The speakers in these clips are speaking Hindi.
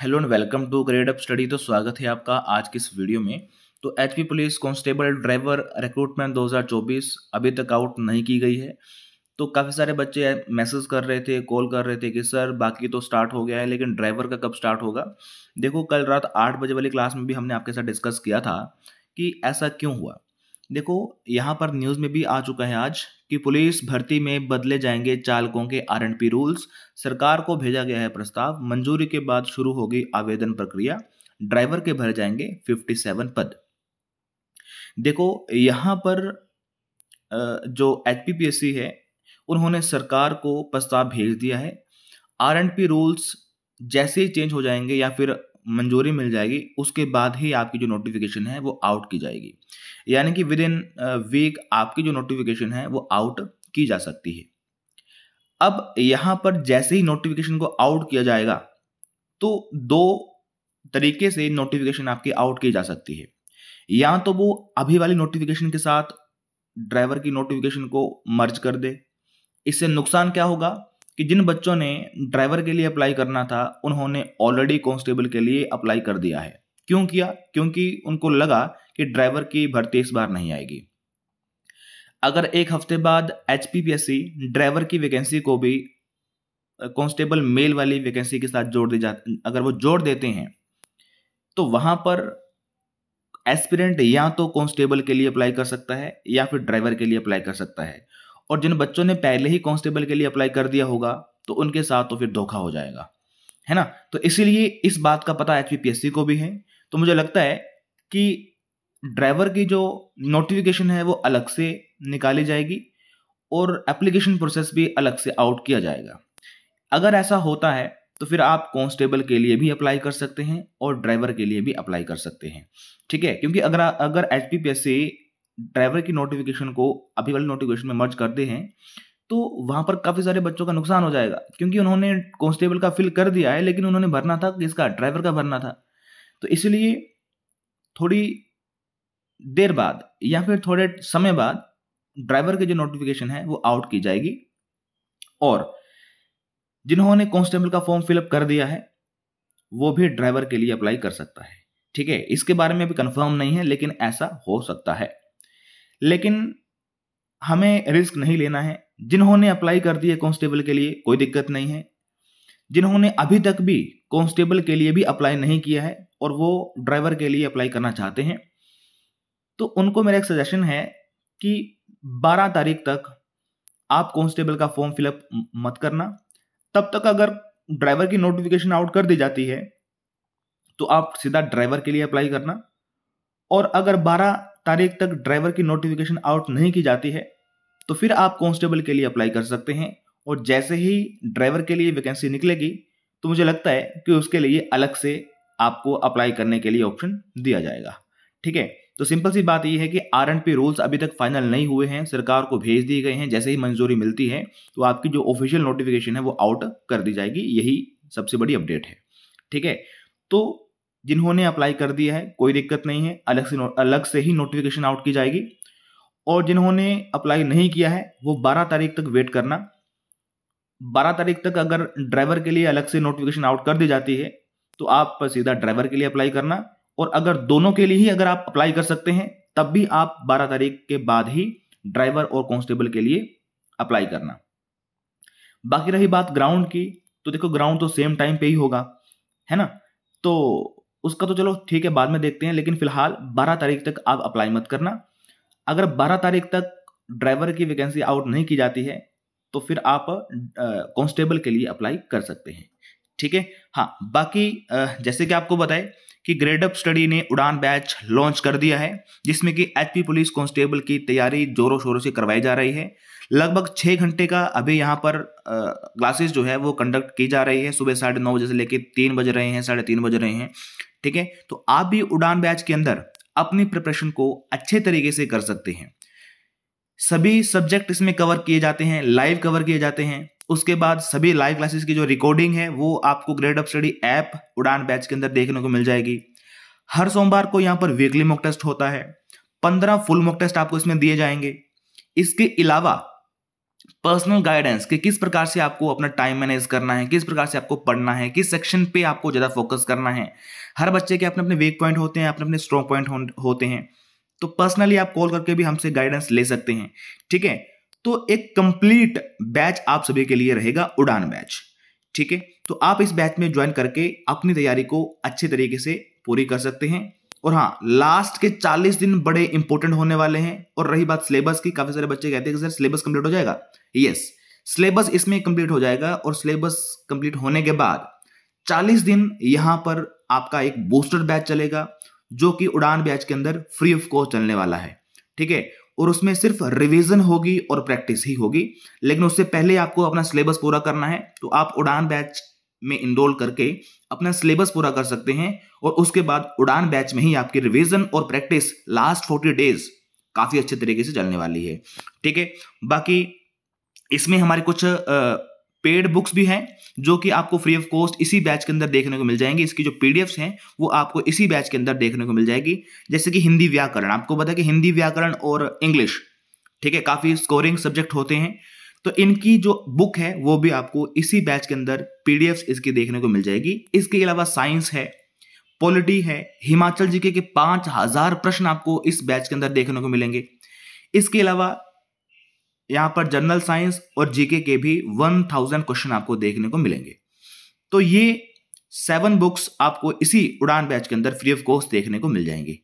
Hello and welcome to grade up study. तो स्वागत है आपका आज की इस वीडियो में। तो H P police constable driver recruitment 2024 अभी तक आउट नहीं की गई है। तो काफ़ी सारे बच्चे मैसेज कर रहे थे कॉल कर रहे थे कि, सर, बाकी तो स्टार्ट हो गया है, लेकिन ड्राइवर का कब स्टार्ट होगा? देखो, कल रात आठ बजे वाली क्लास में भी हमने आपके साथ डिस्कस किया था कि ऐसा क्यों हुआ। देखो, यहाँ पर न्यूज़ में भी आ चुका है आज कि पुलिस भर्ती में बदले जाएँगे चालकों के आर एंड पी रूल्स सरकार को भेजा गया है प्रस्ताव। मंजूरी के बाद शुरू होगी आवेदन प्रक्रिया। ड्राइवर के भरे जाएँगे 57 पद। देखो, यहाँ पर जो एच है, उन्होंने सरकार को प्रस्ताव भेज दिया है। आर एंड पी रूल्स जैसे ही चेंज हो जाएँगे या फिर मंजूरी मिल जाएगी, उसके बाद ही आपकी जो नोटिफिकेशन है वो आउट की जाएगी। यानी कि विद इन वीक आपकी जो नोटिफिकेशन है वो आउट की जा सकती है। अब यहाँ पर जैसे ही नोटिफिकेशन को आउट किया जाएगा तो दो तरीके से नोटिफिकेशन आपकी आउट की जा सकती है। या तो वो अभी वाली नोटिफिकेशन के साथ ड्राइवर की नोटिफिकेशन को मर्ज कर दे। इससे नुकसान क्या होगा? कि जिन बच्चों ने ड्राइवर के लिए अप्लाई करना था, उन्होंने ऑलरेडी कांस्टेबल के लिए अप्लाई कर दिया है। क्यों किया? क्योंकि उनको लगा कि ड्राइवर की भर्ती इस बार नहीं आएगी। अगर एक हफ़्ते बाद एच ड्राइवर की वैकेंसी को भी कांस्टेबल मेल वाली वैकेंसी के साथ जोड़ दी जा, अगर वो जोड़ देते हैं तो वहाँ पर एस्पिरेंट या तो कांस्टेबल के लिए अप्लाई कर सकता है या फिर ड्राइवर के लिए अप्लाई कर सकता है। और जिन बच्चों ने पहले ही कांस्टेबल के लिए अप्लाई कर दिया होगा तो उनके साथ तो फिर धोखा हो जाएगा। है ना? तो इसीलिए इस बात का पता एचपीपीएससी को भी है। तो मुझे लगता है कि ड्राइवर की जो नोटिफिकेशन है वो अलग से निकाली जाएगी और एप्लीकेशन प्रोसेस भी अलग से आउट किया जाएगा। अगर ऐसा होता है तो फिर आप कांस्टेबल के लिए भी अप्लाई कर सकते हैं और ड्राइवर के लिए भी अप्लाई कर सकते हैं। ठीक है? क्योंकि अगर अगर एचपीपीएससी ड्राइवर की नोटिफिकेशन को, अभी वाली नोटिफिकेशन में मर्ज करते हैं तो वहाँ पर काफ़ी सारे बच्चों का नुकसान हो जाएगा, क्योंकि उन्होंने कांस्टेबल का फिल कर दिया है, लेकिन उन्होंने भरना था किसका ड्राइवर का भरना था। तो इसलिए थोड़ी देर बाद या फिर थोड़े समय बाद ड्राइवर की जो नोटिफिकेशन है, वो आउट की जाएगी। और जिन्होंने कांस्टेबल का फॉर्म फिलअप कर दिया है, वो भी ड्राइवर के लिए अप्लाई कर सकता है। ठीक है, इसके बारे में अभी कंफर्म नहीं है, लेकिन ऐसा हो सकता है। लेकिन हमें रिस्क नहीं लेना है। जिन्होंने अप्लाई कर दिया कांस्टेबल के लिए, कोई दिक्कत नहीं है। जिन्होंने अभी तक भी कांस्टेबल के लिए भी अप्लाई नहीं किया है और वो ड्राइवर के लिए अप्लाई करना चाहते हैं तो उनको मेरा एक सजेशन है कि 12 तारीख तक आप कांस्टेबल का फॉर्म फिलअप मत करना। तब तक अगर ड्राइवर की नोटिफिकेशन आउट कर दी जाती है तो आप सीधा ड्राइवर के लिए अप्लाई करना। और अगर 12 तारीख तक ड्राइवर की नोटिफिकेशन आउट नहीं की जाती है तो फिर आप कांस्टेबल के लिए अप्लाई कर सकते हैं। और जैसे ही ड्राइवर के लिए वैकेंसी निकलेगी तो मुझे लगता है कि उसके लिए अलग से आपको अप्लाई करने के लिए ऑप्शन दिया जाएगा। ठीक है? तो सिंपल सी बात यह है कि आर एंड पी रूल्स अभी तक फाइनल नहीं हुए हैं, सरकार को भेज दिए गए हैं। जैसे ही मंजूरी मिलती है तो आपकी जो ऑफिशियल नोटिफिकेशन है वो आउट कर दी जाएगी। यही सबसे बड़ी अपडेट है। ठीक है? तो जिन्होंने अप्लाई कर दिया है, कोई दिक्कत नहीं है, अलग से अलग से ही नोटिफिकेशन आउट की जाएगी। और जिन्होंने अप्लाई नहीं किया है, वो 12 तारीख तक वेट करना। 12 तारीख तक अगर ड्राइवर के लिए अलग से नोटिफिकेशन आउट कर दी जाती है तो आप सीधा ड्राइवर के लिए अप्लाई करना। और अगर दोनों के लिए ही अगर आप अप्लाई कर सकते हैं, तब भी आप 12 तारीख के बाद ही ड्राइवर और कांस्टेबल के लिए अप्लाई करना। बाकी रही बात ग्राउंड की तो देखो ग्राउंड तो सेम टाइम पे ही होगा, है ना? तो उसका तो चलो ठीक है, बाद में देखते हैं, लेकिन फ़िलहाल 12 तारीख तक आप अप्लाई मत करना। अगर 12 तारीख तक ड्राइवर की वैकेंसी आउट नहीं की जाती है तो फिर आप कांस्टेबल के लिए अप्लाई कर सकते हैं। ठीक है? हाँ बाकी जैसे कि आपको बताए कि ग्रेड अप स्टडी ने उड़ान बैच लॉन्च कर दिया है, जिसमें कि एचपी पुलिस कांस्टेबल की तैयारी जोरों शोरों से करवाई जा रही है। लगभग छः घंटे का अभी यहाँ पर क्लासेस जो है वो कंडक्ट की जा रही है। सुबह साढ़े नौ बजे से लेकर तीन बज रहे हैं, साढ़े तीन बज रहे हैं। ठीक है? तो आप भी उड़ान बैच के अंदर अपनी प्रिपरेशन को अच्छे तरीके से कर सकते हैं। सभी सब्जेक्ट इसमें कवर किए जाते हैं लाइव कवर किए जाते हैं। उसके बाद सभी लाइव क्लासेस की जो रिकॉर्डिंग है, वो आपको grade up study app Udaan batch के अंदर देखने को मिल जाएगी। हर सोमवार को यहाँ पर वीकली मॉक टेस्ट होता है। पंद्रह फुल मॉक टेस्ट आपको इसमें दिए जाएँगे। इसके अलावा पर्सनल गाइडेंस कि किस प्रकार से आपको अपना टाइम मैनेज करना है, किस प्रकार से आपको पढ़ना है, किस सेक्शन पे आपको ज़्यादा फोकस करना है। हर बच्चे के अपने अपने वीक पॉइंट होते हैं, अपने अपने स्ट्रॉन्ग पॉइंट होते हैं। तो पर्सनली आप कॉल करके भी हमसे गाइडेंस ले सकते हैं, ठीक है? तो एक कंप्लीट बैच आप सभी के लिए रहेगा उड़ान बैच ठीक है? तो आप इस बैच में ज्वाइन करके अपनी तैयारी को अच्छे तरीके से पूरी कर सकते हैं। और हाँ लास्ट के 40 दिन बड़े इंपॉर्टेंट होने वाले हैं। और रही बात सिलेबस की, काफ़ी सारे बच्चे कहते हैं कि सर सिलेबस कंप्लीट हो जाएगा? यस सिलेबस इसमें कंप्लीट हो जाएगा और सिलेबस कंप्लीट होने के बाद 40 दिन यहाँ पर आपका एक बूस्टर बैच चलेगा, जो कि उड़ान बैच के अंदर फ्री ऑफ़ कॉस्ट चलने वाला है। ठीक है? और उसमें सिर्फ़ रिवीजन होगी और प्रैक्टिस ही होगी, लेकिन उससे पहले आपको अपना सिलेबस पूरा करना है तो आप उड़ान बैच में इनरोल करके अपना सिलेबस पूरा कर सकते हैं और उसके बाद उड़ान बैच में ही आपकी रिवीजन और प्रैक्टिस लास्ट फोर्टी डेज़ काफ़ी अच्छे तरीके से चलने वाली है। ठीक है? बाकी इसमें हमारे कुछ पेड बुक्स भी हैं जो कि आपको फ्री ऑफ़ कॉस्ट इसी बैच के अंदर देखने को मिल जाएँगे। इसकी जो पीडीएफ हैं वो आपको इसी बैच के अंदर देखने को मिल जाएगी। जैसे कि हिंदी व्याकरण, आपको पता है कि हिंदी व्याकरण और इंग्लिश ठीक है, काफ़ी स्कोरिंग सब्जेक्ट होते हैं। तो इनकी जो बुक है, वो भी आपको इसी बैच के अंदर पीडीएफ इसकी देखने को मिल जाएगी। इसके अलावा साइंस है पॉलिटी है, हिमाचल जीके के पाँच हज़ार प्रश्न आपको इस बैच के अंदर देखने को मिलेंगे। इसके अलावा यहाँ पर जनरल साइंस और जीके के भी वन थाउज़ेंड क्वेश्चन आपको देखने को मिलेंगे। तो ये सेवन बुक्स आपको इसी उड़ान बैच के अंदर फ्री ऑफ़ कॉस्ट देखने को मिल जाएँगे।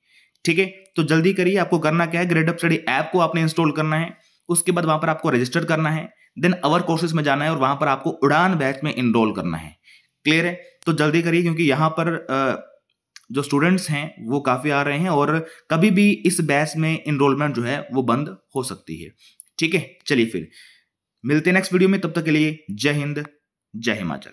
ठीक है? तो जल्दी करिए, आपको करना क्या है? ग्रेड अप स्टडी ऐप को आपने इंस्टॉल करना है। उसके बाद वहाँ पर आपको रजिस्टर करना है देन अवर कोर्सेज में जाना है और वहाँ पर आपको उड़ान बैच में इनरोल करना है। क्लियर है? तो जल्दी करिए क्योंकि यहाँ पर जो स्टूडेंट्स हैं, वो काफ़ी आ रहे हैं और कभी भी इस बैच में इनरोलमेंट जो है, वो बंद हो सकती है। ठीक है? चलिए फिर, मिलते हैं नेक्स्ट वीडियो में, तब तक के लिए जय हिंद, जय हिमाचल।